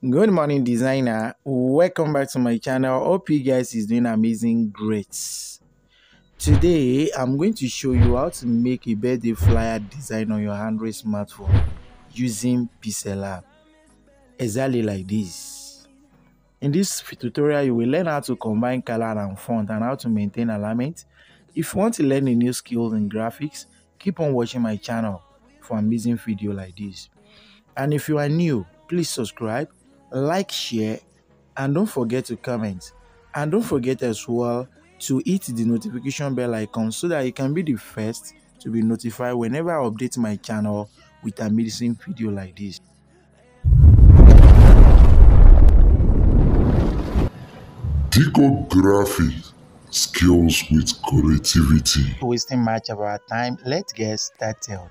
good morning designer. Welcome back to my channel. Hope you guys is doing amazing great today i'm going to show you how to make a birthday flyer design on your android smartphone using pixel lab. Exactly like this. In this tutorial you will learn how to combine color and font and how to maintain alignment. If you want to learn a new skill in graphics keep on watching my channel for amazing video like this. And if you are new please subscribe like, share, and don't forget to comment. And don't forget as well to hit the notification bell icon so that you can be the first to be notified whenever I update my channel with a amazing video like this. Decode skills with creativity. Wasting much of our time, let's get started.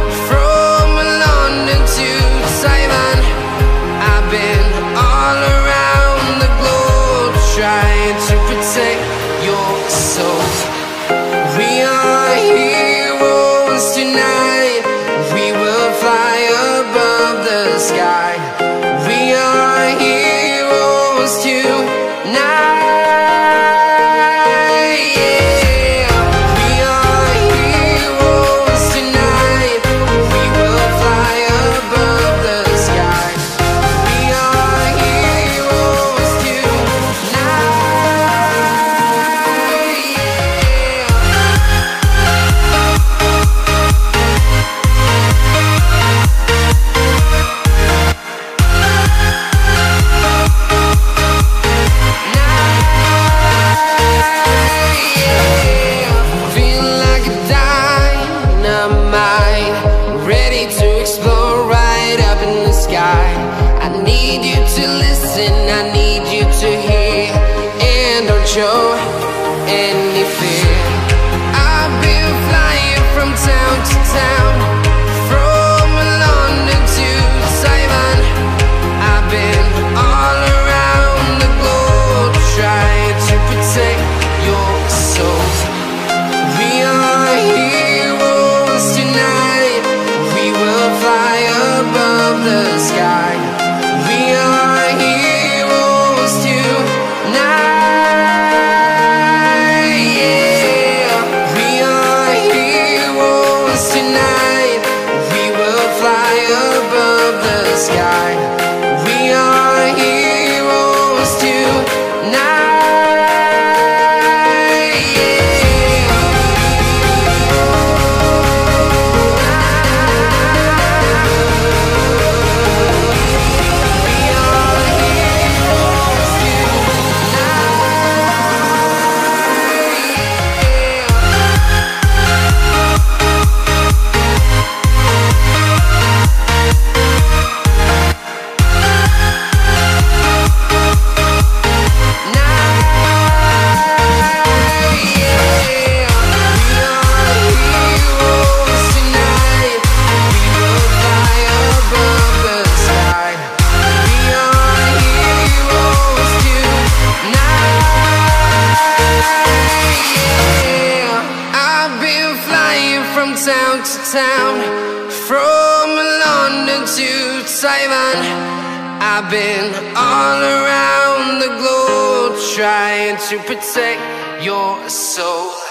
been all around the globe trying to protect your soul.